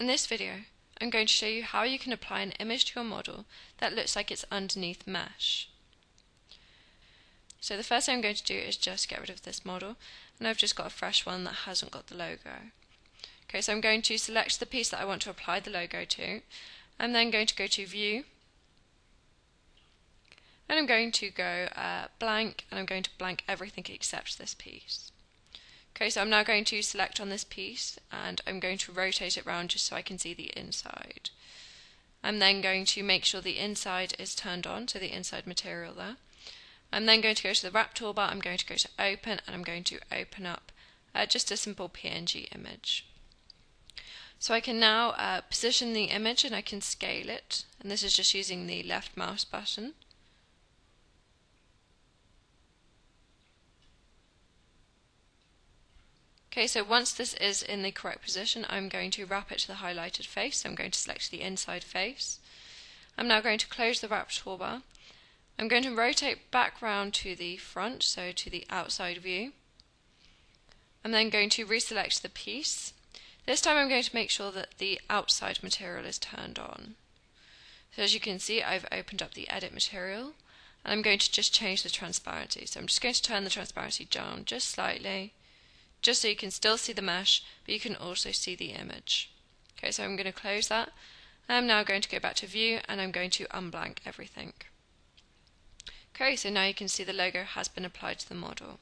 In this video, I'm going to show you how you can apply an image to your model that looks like it's underneath mesh. So the first thing I'm going to do is just get rid of this model, and I've just got a fresh one that hasn't got the logo. Okay, so I'm going to select the piece that I want to apply the logo to. I'm then going to go to View, and I'm going to go uh, blank, and I'm going to blank everything except this piece. Okay, so I'm now going to select on this piece and I'm going to rotate it around just so I can see the inside. I'm then going to make sure the inside is turned on, so the inside material there. I'm then going to go to the wrap toolbar, I'm going to go to open and I'm going to open up uh, just a simple PNG image. So I can now uh, position the image and I can scale it and this is just using the left mouse button. Okay, so once this is in the correct position, I'm going to wrap it to the highlighted face. So I'm going to select the inside face. I'm now going to close the wrap toolbar. I'm going to rotate back round to the front, so to the outside view. I'm then going to reselect the piece. This time I'm going to make sure that the outside material is turned on. So as you can see, I've opened up the edit material and I'm going to just change the transparency. So I'm just going to turn the transparency down just slightly just so you can still see the mesh, but you can also see the image. Okay, so I'm going to close that. I'm now going to go back to view and I'm going to unblank everything. Okay, so now you can see the logo has been applied to the model.